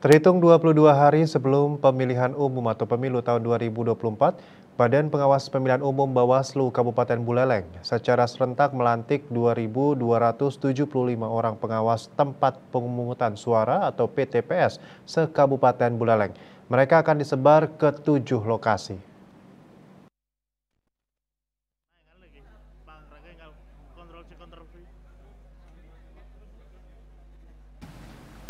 Terhitung 22 hari sebelum pemilihan umum atau pemilu tahun 2024, Badan Pengawas Pemilihan Umum Bawaslu Kabupaten Buleleng secara serentak melantik 2.275 orang pengawas tempat pemungutan suara atau PTPS se-Kabupaten Buleleng. Mereka akan disebar ke tujuh lokasi.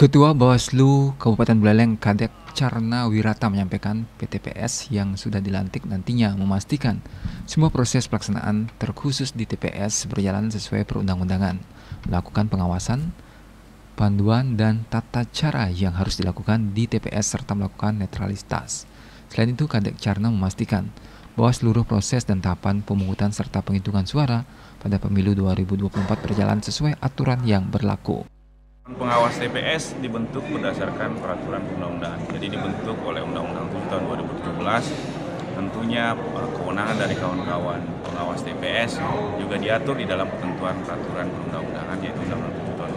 Ketua Bawaslu Kabupaten Buleleng Kadek Carna Wirata menyampaikan PTPS yang sudah dilantik nantinya memastikan semua proses pelaksanaan terkhusus di TPS berjalan sesuai perundang-undangan, melakukan pengawasan, panduan dan tata cara yang harus dilakukan di TPS serta melakukan netralitas. Selain itu, Kadek Carna memastikan bahwa seluruh proses dan tahapan pemungutan serta penghitungan suara pada pemilu 2024 berjalan sesuai aturan yang berlaku. Pengawas TPS dibentuk berdasarkan peraturan undang-undangan. Jadi dibentuk oleh Undang-Undang 7 tahun 2017. Tentunya kewenangan dari kawan-kawan pengawas TPS juga diatur di dalam ketentuan peraturan undang-undangan yaitu Undang-Undang 7 tahun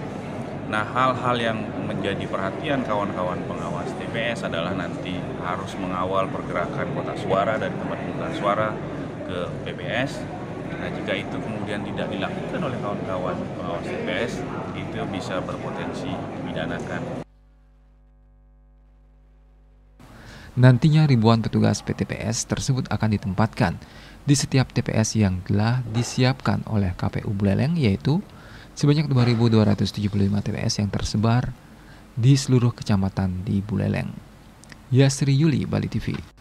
2017. Nah, hal-hal yang menjadi perhatian kawan-kawan pengawas TPS adalah nanti harus mengawal pergerakan kotak suara dari tempat pemungutan suara ke PPS Nah, jika itu kemudian tidak dilakukan oleh kawan-kawan pengawas TPS, itu bisa berpotensi dipidanakan. Nantinya ribuan petugas PTPS tersebut akan ditempatkan di setiap TPS yang telah disiapkan oleh KPU Buleleng yaitu sebanyak 2.275 TPS yang tersebar di seluruh kecamatan di Buleleng. Yasri Yuli, Bali TV.